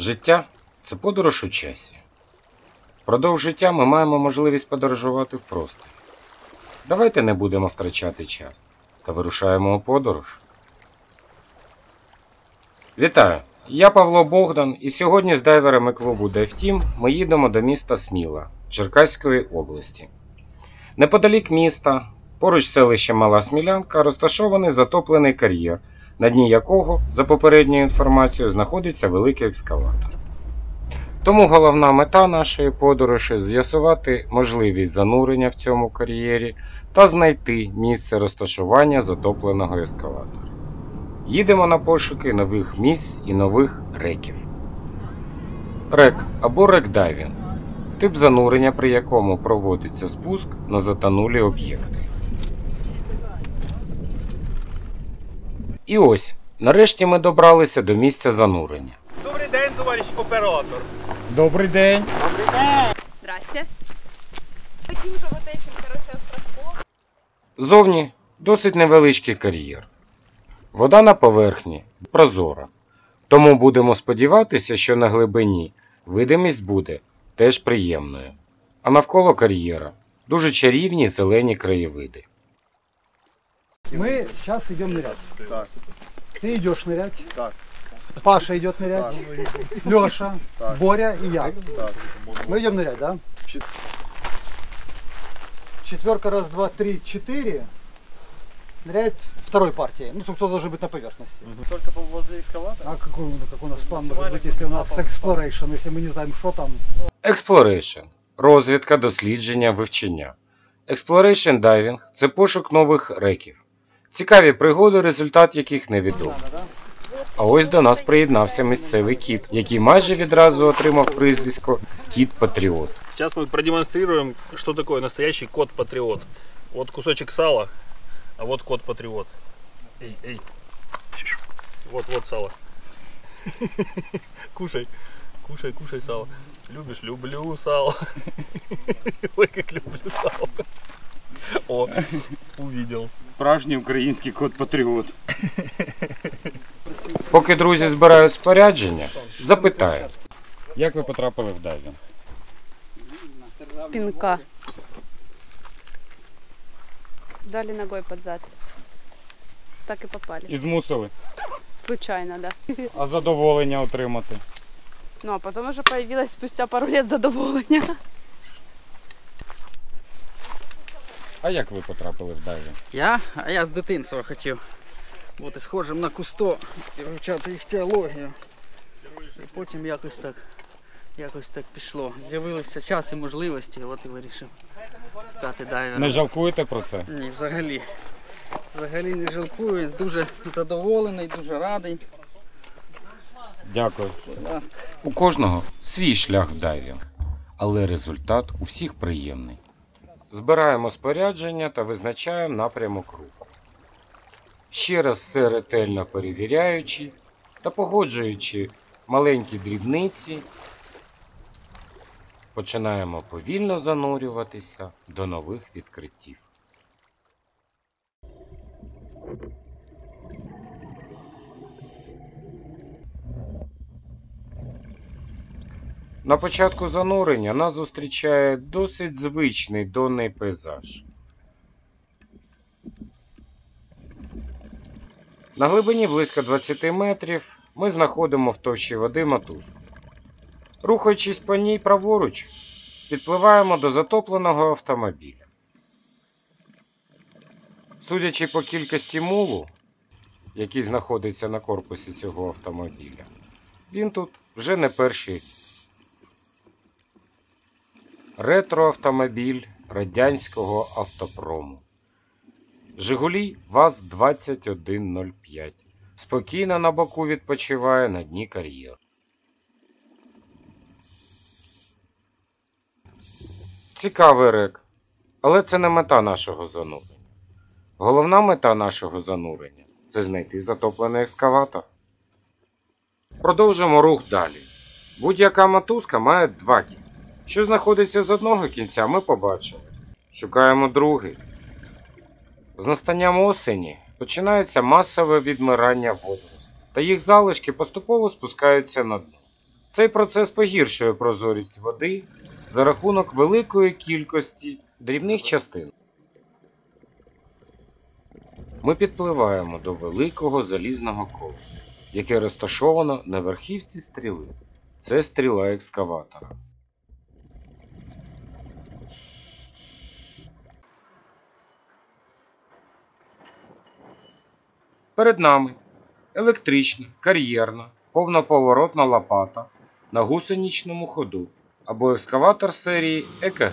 Життя це подорож у часі. Впродовж життя ми маємо можливість подорожувати в просторі. Давайте не будемо втрачати час та вирушаємо у подорож. Вітаю! Я Павло Богдан, і сьогодні з дайверами клубу Dive ми їдемо до міста Сміла Черкаської області. Неподалік міста, поруч з селищем Мала Смілянка, розташований затоплений кар'єр, на дні якого, за попередньою інформацією, знаходиться великий екскаватор. Тому головна мета нашої подорожі з'ясувати можливість занурення в цьому кар'єрі та знайти місце розташування затопленого ескалатора. Їдемо на пошуки нових місць і нових реків. Рек або рекдайвінг тип занурення, при якому проводиться спуск на затонулі об'єкти. І ось, нарешті ми добралися до місця занурення. Добрий день, товариш оператор. Добрий день. Здрасте. Таким же вот этим, короче, островком. Зовні досить невеличкий кар'єр. Вода на поверхні прозора. Тому будемо сподіватися, що на глибині видимість буде теж приємною. А навколо кар'єра дуже чарівні зелені краєвиди. Мы сейчас идем нырять. Так. Ты идешь нырять. Так. Паша идет нырять. Леша, Так. Боря и я. Так. Мы идем нырять, да? Чет- Четверка, раз, два, три, четыре. Ныряет второй партией. Ну, тут кто должен быть на поверхности. Только по- возле экскаватора? А какой, ну, как у нас план может Максимально быть, если у нас на пол. exploration, если мы не знаем, что там. Exploration – розвідка, дослідження, вивчення. Exploration Diving – це пошук нових реків. Цікаві пригоди, результат яких невідомий. Надо, да? А ось до нас приєднався місцевий кіт, який майже відразу отримав прізвисько Кіт Патріот. Сейчас мы продемонстрируем, что такое настоящий кот-патриот. Вот кусочек сала, а вот кот-патриот. Эй, эй. Вот, вот сало. Кушай, кушай, кушай сало. Любишь? Люблю сало. Ой, как люблю сало. О, увидел. Справжній український кот Патріот. Поки друзі збирають спорядження, запитаю. Як ви потрапили в дайвінг? Спинка. Дали ногой под зад. Так и попали. І змусили, Случайно, да. а задоволення отримати. Ну, а потом уже появилось спустя пару лет задоволення. А як ви потрапили в дайвінг? Я? А я з дитинства хотів бути схожим на кусто і вивчати їх теологію. І потім якось так, якось так пішло. З'явилися час і можливості, от і вирішив стати дайвером. Не жалкуєте про це? Ні, взагалі. Взагалі не жалкую, дуже задоволений, дуже радий. Дякую. Будь ласка. У кожного свій шлях в дайвінг, але результат у всіх приємний. Збираємо спорядження та визначаємо напрямок руху. Ще раз все ретельно перевіряючи та погоджуючи маленькі дрібниці, починаємо повільно занурюватися до нових відкриттів. На початку занурення нас зустрічає досить звичний донний пейзаж. На глибині близько 20 метрів ми знаходимо в товщі води мотузку. Рухаючись по ній праворуч, підпливаємо до затопленого автомобіля. Судячи по кількості мулу, який знаходиться на корпусі цього автомобіля, він тут вже не перший рік. Ретроавтомобіль радянського автопрому. Жигулі ВАЗ-2105. Спокійно на боку відпочиває на дні кар'єр. Цікавий рек, але це не мета нашого занурення. Головна мета нашого занурення це знайти затоплений екскаватор. Продовжимо рух далі. Будь-яка мотузка має два кінці. Що знаходиться з одного кінця, ми побачили. Шукаємо другий. З настанням осені починається масове відмирання водоростей, та їх залишки поступово спускаються на дно. Цей процес погіршує прозорість води за рахунок великої кількості дрібних частин. Ми підпливаємо до великого залізного колеса, яке розташовано на верхівці стріли. Це стріла екскаватора. Перед нами електрична, кар'єрна, повноповоротна лопата на гусеничному ходу або екскаватор серії ЕКГ,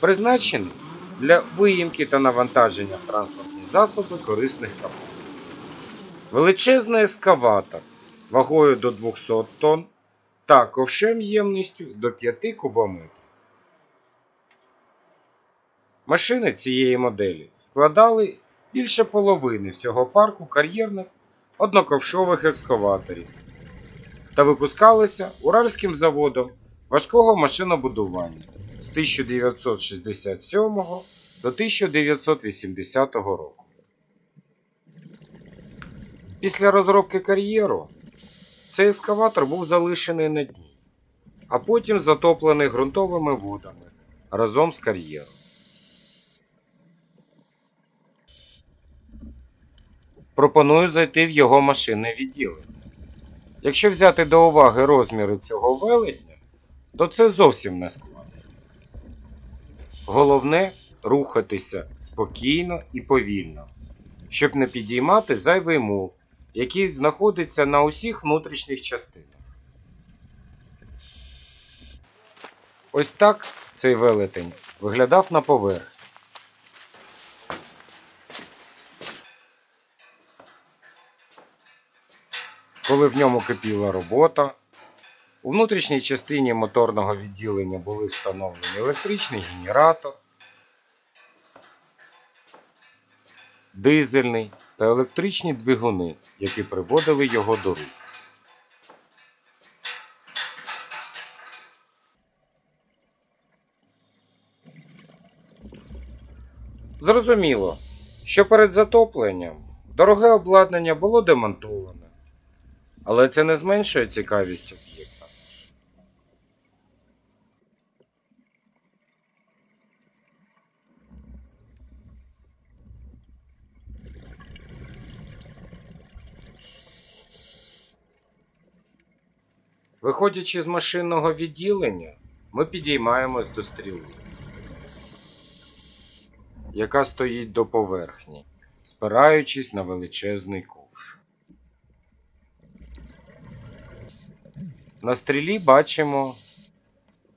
призначений для виїмки та навантаження в транспортні засоби корисних копалин. Величезний екскаватор вагою до 200 тонн та ковшем ємністю до 5 кубометрів. Машини цієї моделі складали більше половини всього парку кар'єрних одноковшових екскаваторів та випускалися Уральським заводом важкого машинобудування з 1967 до 1980 року. Після розробки кар'єру цей екскаватор був залишений на дні, а потім затоплений ґрунтовими водами разом з кар'єром. Пропоную зайти в його машинне відділення. Якщо взяти до уваги розміри цього велетня, то це зовсім не складно. Головне рухатися спокійно і повільно, щоб не підіймати зайвий мул, який знаходиться на усіх внутрішніх частинах. Ось так цей велетень виглядав на поверхні. Коли в ньому кипіла робота. У внутрішній частині моторного відділення були встановлені електричний генератор, дизельний та електричні двигуни, які приводили його до рук. Зрозуміло, що перед затопленням дороге обладнання було демонтоване. Але це не зменшує цікавість об'єкта. Виходячи з машинного відділення, ми підіймаємось до стріли, яка стоїть до поверхні, спираючись на величезний ковш. На стрілі бачимо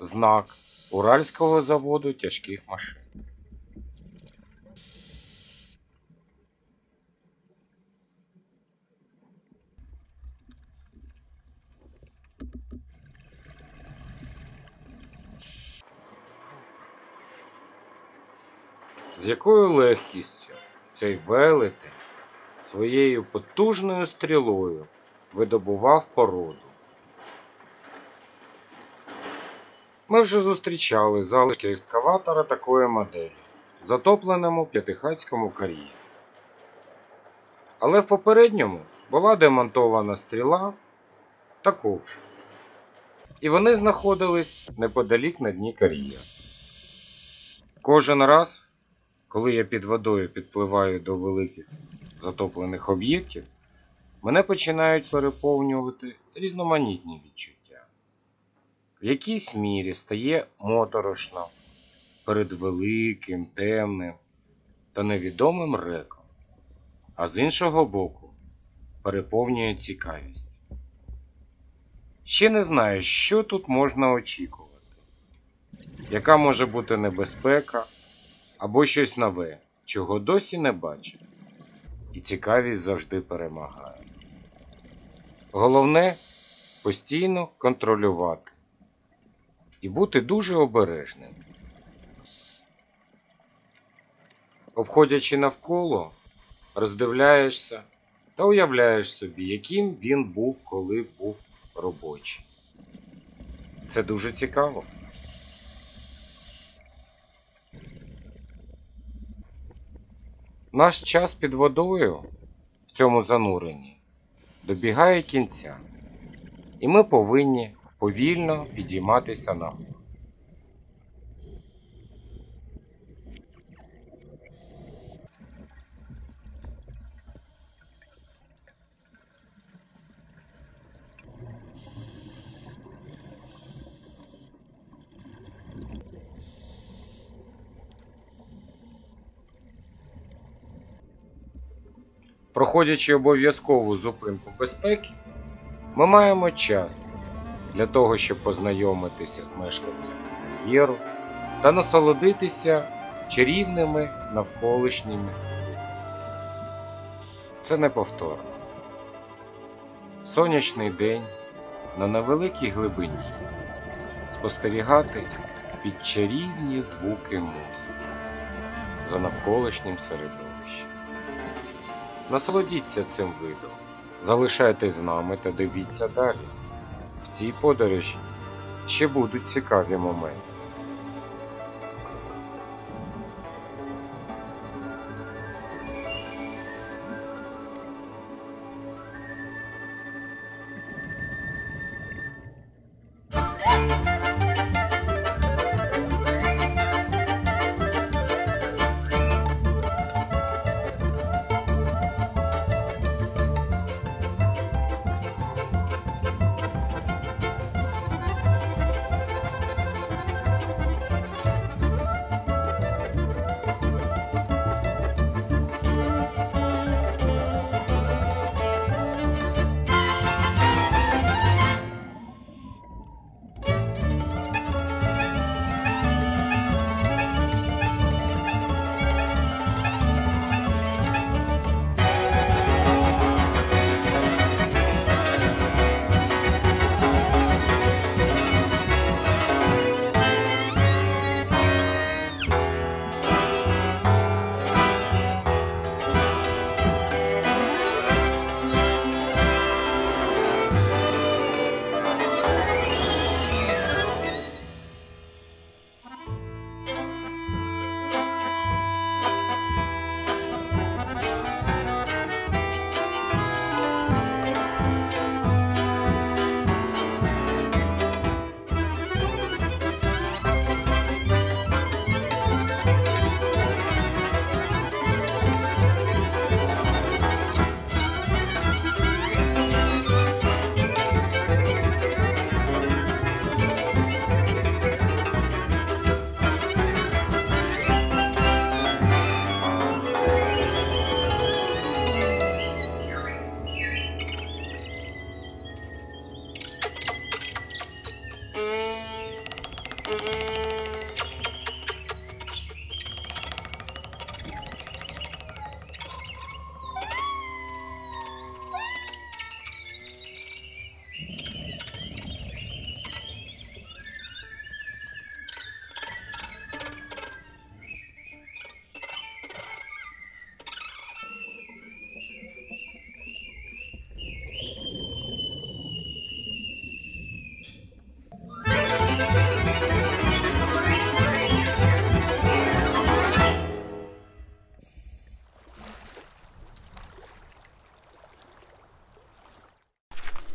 знак Уральського заводу тяжких машин. З якою легкістю цей велетень своєю потужною стрілою видобував породу. Ми вже зустрічали залишки екскаватора такої моделі, затопленому п'ятихатському кар'єрі. Але в попередньому була демонтована стріла та. І вони знаходились неподалік на дні кар'єру. Кожен раз, коли я під водою підпливаю до великих затоплених об'єктів, мене починають переповнювати різноманітні відчуття в якійсь мірі стає моторошно перед великим, темним та невідомим реком, а з іншого боку переповнює цікавість. Ще не знаю, що тут можна очікувати, яка може бути небезпека або щось нове, чого досі не бачив, і цікавість завжди перемагає. Головне постійно контролювати і бути дуже обережним. Обходячи навколо, роздивляєшся та уявляєш собі, яким він був, коли був робочий. Це дуже цікаво. Наш час під водою в цьому зануренні добігає кінця. і ми повинні повільно підійматися нагору. Проходячи обов'язкову зупинку безпеки, ми маємо час для того, щоб познайомитися з мешканцями кар'єру та насолодитися чарівними навколишніми. Це неповторно. Сонячний день на невеликій глибині. Спостерігати під чарівні звуки музики за навколишнім середовищем. Насолодіться цим видом. Залишайтесь з нами та дивіться далі. В цій подорожі ще будуть цікаві моменти.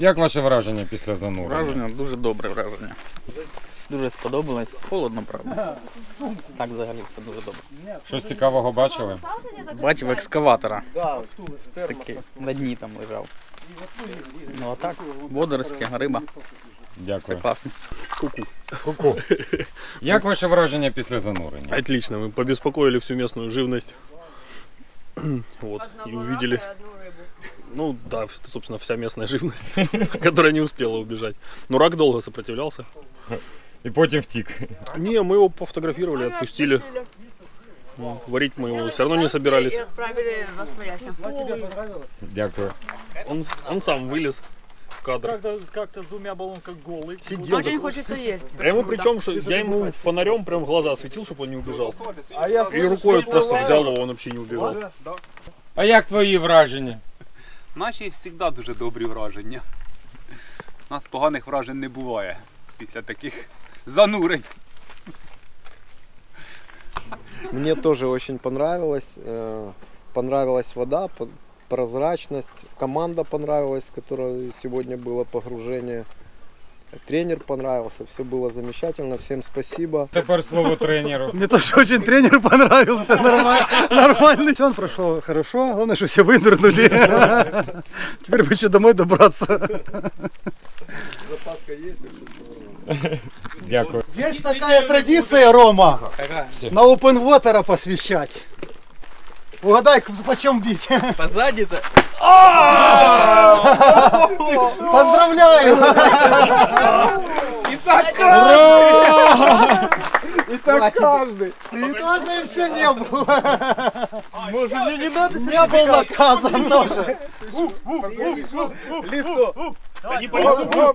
Як ваше враження після занурення? Враження дуже добре враження. Дуже сподобалось. Холодно, правда. Так взагалі все дуже добре. Щось цікавого бачили? Бачив екскаватора. Такий на дні там лежав. Ну а так, водорості, риба. Дякую. Все класно. Як ваше враження після занурення? Отлично, мы побеспокоили всю местную живность. Вот, и увидели. Ну да, в- собственно, вся местная живность, которая не успела убежать. Но рак долго сопротивлялся. І потім втік. Не, мы его пофотографировали, отпустили. Вот, Варить мы его все равно не собирались. отправили во своящем. а тебе понравилось? Дякую. Он, он сам вылез в кадр. Как-то, как-то с двумя баллонками голый. Очень хочется есть. Прямо причем, что я ему фонарем прям в глаза светил, чтобы он не убежал. А я И рукой просто взял его, он вообще не убежал. А як твої враження? Наші завжди дуже добрі враження. У нас поганих вражень не буває після таких занурень. Мне тоже очень понравилось. э, Понравилась вода, прозрачность. Команда понравилась, которая сегодня было погружение. Тренер понравился, все было замечательно. Всем спасибо. Тепер слово тренеру. Мне тоже очень тренер понравился, нормальный. Все, он прошел хорошо, главное, что все вынырнули. Теперь бы еще домой добраться. Запаска есть? Дякую. Есть такая традиция, Рома, на Open Water посвящать. Угадай, почем бить? По заднице. Поздравляю! И так каждый! И так каждый! Ты тоже еще не был. Может мне не надо? Не был наказан тоже. Лицо! Да не по лицу будет,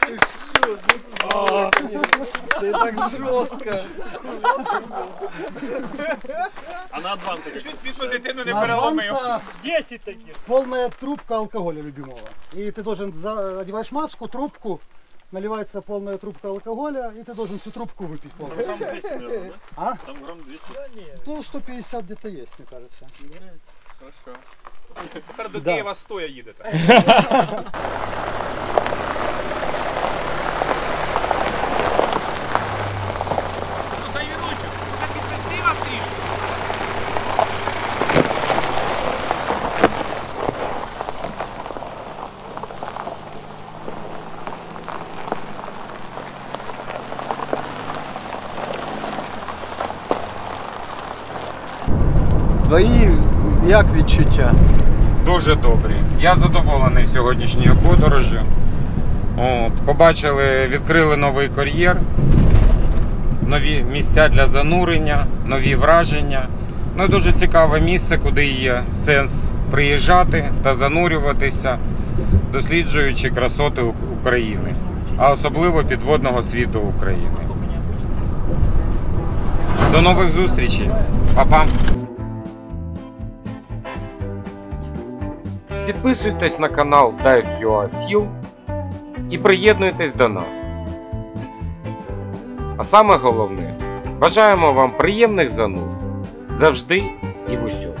Ты так жестко! А на адвансе как? Чуть бідну дитину не переломив. Аванса 10 таких. полная трубка алкоголя любимого. И ты должен за- одеваешь маску, трубку, наливается полная трубка алкоголя, и ты должен всю трубку выпить полностью. Там 200, наверное, да? А? Там грамм 200. Ну, 150 где-то есть, мне кажется. Хорошо. Тепер до Да. Києва стоя їдете. Твої як відчуття? Дуже добрі. Я задоволений сьогоднішньою подорожю. От, побачили, відкрили новий кар'єр, нові місця для занурення, нові враження. Ну дуже цікаве місце, куди є сенс приїжджати та занурюватися, досліджуючи красоти України, а особливо підводного світу України. До нових зустрічей. Па-па! Підписуйтесь на канал DiveUAFIL і приєднуйтесь до нас. А саме головне, бажаємо вам приємних занур завжди і в усьому.